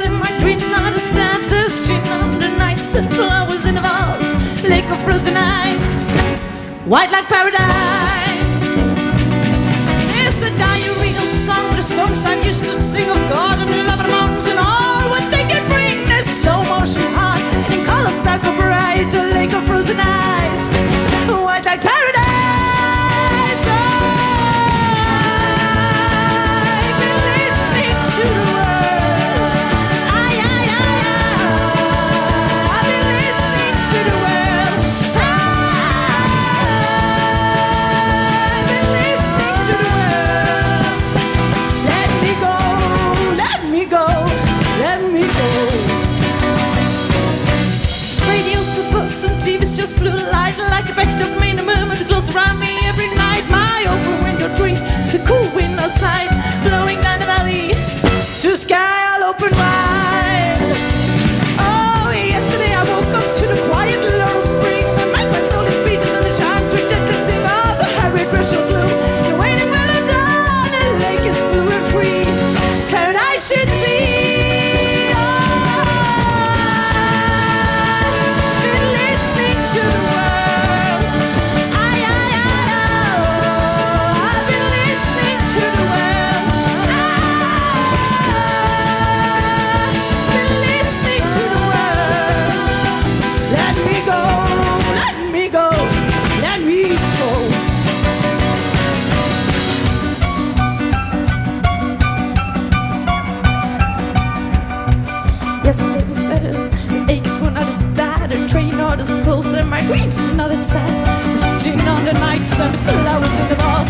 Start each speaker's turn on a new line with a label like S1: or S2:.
S1: in my dreams, not a sadness. Gin on the nights, the flowers in the vase, lake of frozen ice, white like paradise. It's a diary of song, the songs I used to this blue light. light Yesterday was better. The aches were not as bad. A train close in My dreams not as sad. The sting on the nightstand. Flowers in the balls.